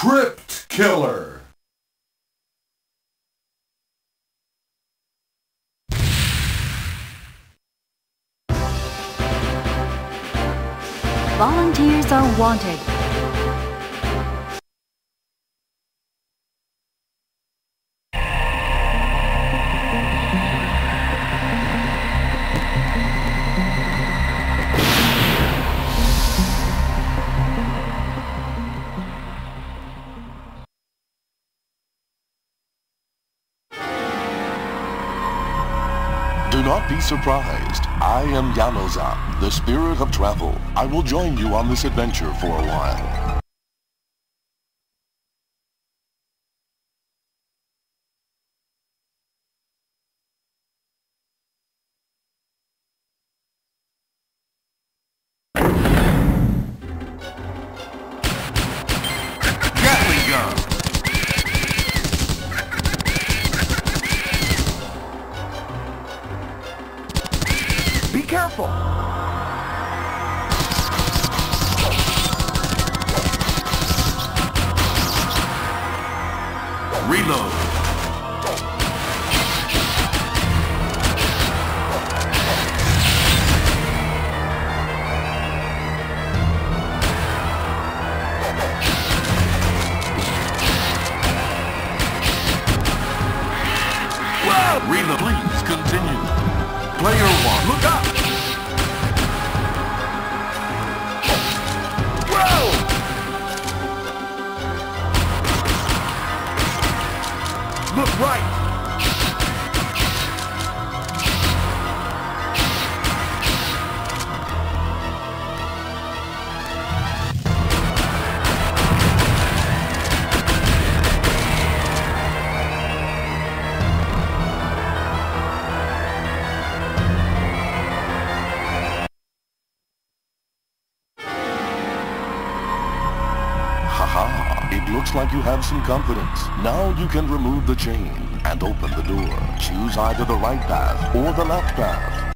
Crypt Killer. Volunteers are wanted. Do not be surprised. I am Yanoza, the spirit of travel. I will join you on this adventure for a while. Careful. Reload. Reload. Please continue. Player one, look up! Right! Looks like you have some confidence. Now you can remove the chain and open the door. Choose either the right path or the left path.